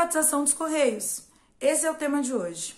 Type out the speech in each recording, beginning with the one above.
privatização dos Correios. Esse é o tema de hoje.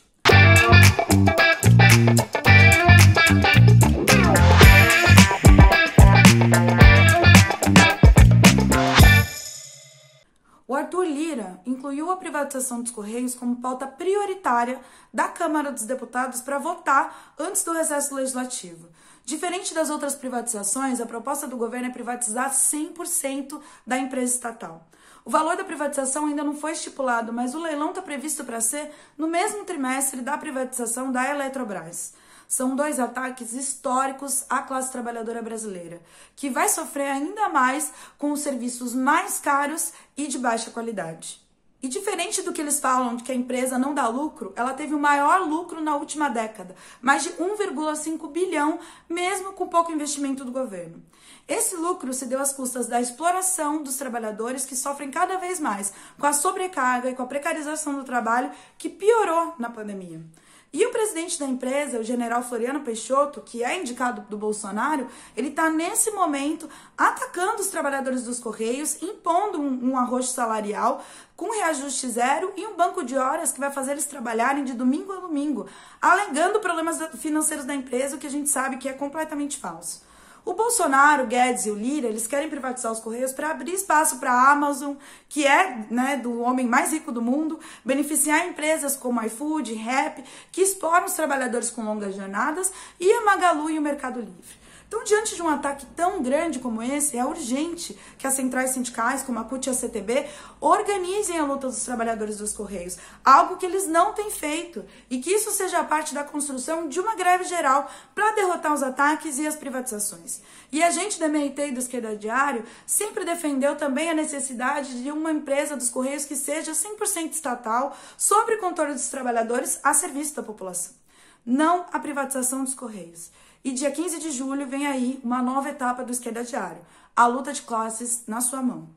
O Arthur Lira incluiu a privatização dos Correios como pauta prioritária da Câmara dos Deputados para votar antes do recesso legislativo. Diferente das outras privatizações, a proposta do governo é privatizar 100% da empresa estatal. O valor da privatização ainda não foi estipulado, mas o leilão está previsto para ser no mesmo trimestre da privatização da Eletrobras. São dois ataques históricos à classe trabalhadora brasileira, que vai sofrer ainda mais com os serviços mais caros e de baixa qualidade. E diferente do que eles falam de que a empresa não dá lucro, ela teve o maior lucro na última década, mais de 1,5 bilhão, mesmo com pouco investimento do governo. Esse lucro se deu às custas da exploração dos trabalhadores que sofrem cada vez mais com a sobrecarga e com a precarização do trabalho que piorou na pandemia. E o presidente da empresa, o general Floriano Peixoto, que é indicado do Bolsonaro, ele está nesse momento atacando os trabalhadores dos Correios, impondo um, um salarial com reajuste zero e um banco de horas que vai fazer eles trabalharem de domingo a domingo, alegando problemas financeiros da empresa, o que a gente sabe que é completamente falso. O Bolsonaro, o Guedes e o Lira, eles querem privatizar os Correios para abrir espaço para a Amazon, que é né, do homem mais rico do mundo, beneficiar empresas como iFood, Rap, que exploram os trabalhadores com longas jornadas, e a Magalu e o Mercado Livre. Então, diante de um ataque tão grande como esse, é urgente que as centrais sindicais, como a CUT e a CTB, organizem a luta dos trabalhadores dos Correios, algo que eles não têm feito, e que isso seja parte da construção de uma greve geral para derrotar os ataques e as privatizações. E a gente da MRT e do Esquerda Diário sempre defendeu também a necessidade de uma empresa dos Correios que seja 100% estatal, sobre controle dos trabalhadores, a serviço da população. Não a privatização dos Correios. E dia 15 de julho vem aí uma nova etapa do Esquerda Diário, a luta de classes na sua mão.